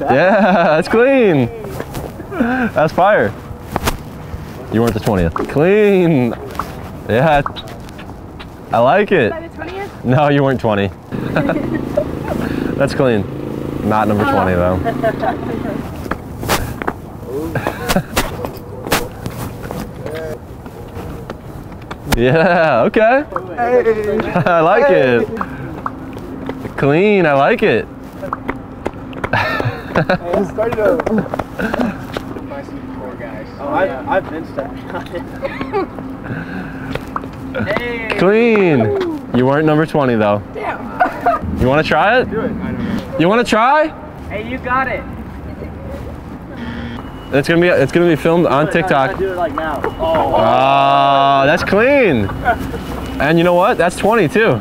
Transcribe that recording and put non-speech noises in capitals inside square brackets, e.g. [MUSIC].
Yeah, [LAUGHS] that's clean. That's fire. You weren't the 20th. Clean. Yeah. I like it. By the 20th? No, you weren't 20. [LAUGHS] That's clean. Not number uh-huh. 20 though. [LAUGHS] yeah, okay. Hey. I like it. Clean, I like it. Started to. Poor guys. Oh, I, I've been stepping on hey. Clean. You weren't number 20 though. Damn. You want to try it? Do it. I don't know. You want to try? Hey, you got it. It's gonna be it's gonna be filmed on TikTok. Do it like now. Oh. Ah, that's clean. [LAUGHS] And you know what? That's 20 too.